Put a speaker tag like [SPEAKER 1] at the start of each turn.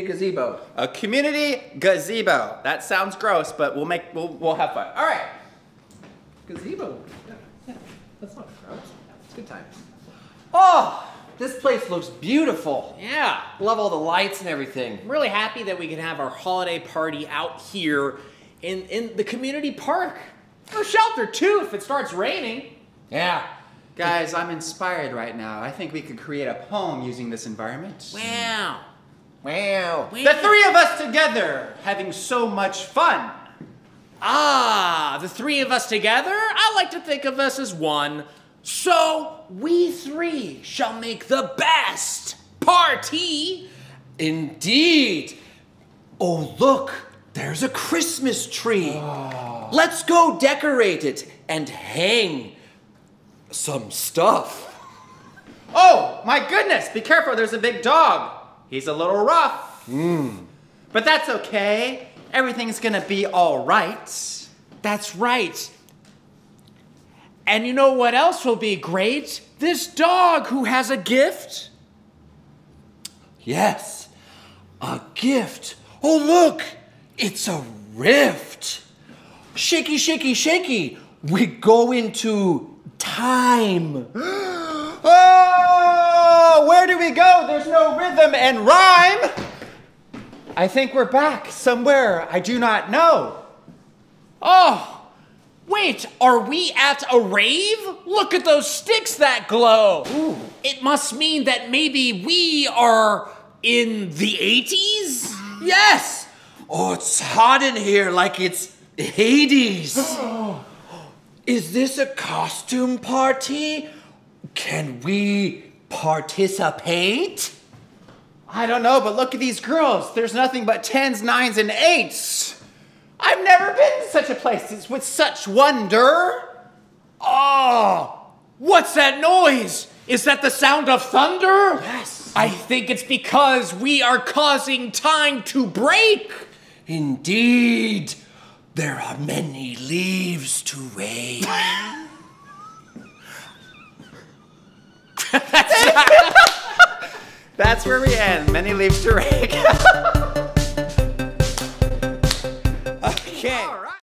[SPEAKER 1] gazebo.
[SPEAKER 2] A community gazebo. That sounds gross, but we'll make we'll we'll have fun. All right.
[SPEAKER 1] Gazebo. Yeah, yeah. That's not gross. It's good times.
[SPEAKER 3] Oh, this place looks beautiful.
[SPEAKER 4] Yeah.
[SPEAKER 3] Love all the lights and everything.
[SPEAKER 4] I'm really happy that we can have our holiday party out here in, in the community park. Or shelter too if it starts raining.
[SPEAKER 3] Yeah.
[SPEAKER 2] Guys, I'm inspired right now. I think we could create a poem using this environment.
[SPEAKER 4] Wow.
[SPEAKER 3] Wow.
[SPEAKER 2] The three of us together having so much fun.
[SPEAKER 4] Ah, the three of us together? I like to think of us as one. So we three shall make the best party.
[SPEAKER 3] Indeed. Oh, look, there's a Christmas tree. Let's go decorate it and hang some stuff.
[SPEAKER 2] Oh, my goodness, be careful, there's a big dog. He's a little rough. Hmm. But that's okay. Everything's gonna be all right.
[SPEAKER 4] That's right. And you know what else will be great? This dog who has a gift.
[SPEAKER 3] Yes, a gift. Oh, look, it's a rift. Shaky, shaky, shaky. We go into time.
[SPEAKER 2] Oh, where do we go? There's no rhythm and rhyme. I think we're back somewhere I do not know.
[SPEAKER 4] Oh, wait, are we at a rave? Look at those sticks that glow. It must mean that maybe we are in the 80s?
[SPEAKER 3] Yes. Oh, it's hot in here like it's Hades. Is this a costume party? Can we participate?
[SPEAKER 2] I don't know, but look at these girls. There's nothing but tens, nines, and eights. I've never been to such a place It's with such wonder.
[SPEAKER 4] Oh, what's that noise? Is that the sound of thunder?
[SPEAKER 3] Yes.
[SPEAKER 4] I think it's because we are causing time to break.
[SPEAKER 3] Indeed. There are many leaves to wave.
[SPEAKER 2] That's where we end. Many leaves to rake.